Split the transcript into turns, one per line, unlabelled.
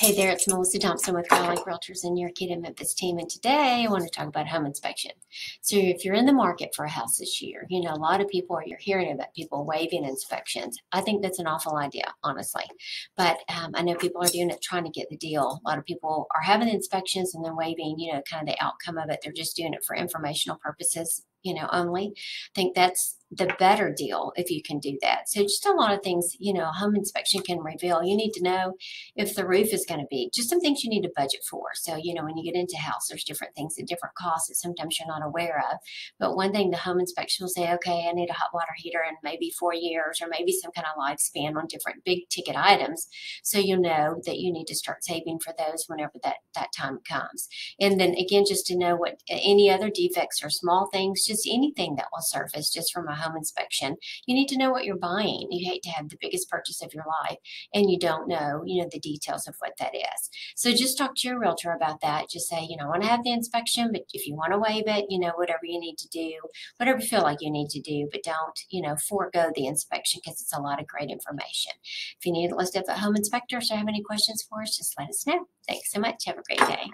Hey there, it's Melissa Thompson with Valley Realtors and your Key to Memphis team. And today I want to talk about home inspection. So if you're in the market for a house this year, you know, a lot of people are, you're hearing about people waiving inspections. I think that's an awful idea, honestly. But um, I know people are doing it trying to get the deal. A lot of people are having inspections and then waiving, you know, kind of the outcome of it. They're just doing it for informational purposes, you know, only. I think that's the better deal if you can do that. So just a lot of things, you know, home inspection can reveal. You need to know if the roof is going to be just some things you need to budget for. So, you know, when you get into house, there's different things at different costs that sometimes you're not aware of. But one thing the home inspection will say, okay, I need a hot water heater in maybe four years or maybe some kind of lifespan on different big ticket items. So you'll know that you need to start saving for those whenever that, that time comes. And then again, just to know what any other defects or small things, just anything that will surface just from a home inspection. You need to know what you're buying. You hate to have the biggest purchase of your life and you don't know, you know, the details of what that is. So just talk to your realtor about that. Just say, you know, I want to have the inspection, but if you want to waive it, you know, whatever you need to do, whatever you feel like you need to do, but don't, you know, forego the inspection because it's a lot of great information. If you need a list of home inspectors or have any questions for us, just let us know. Thanks so much. Have a great day.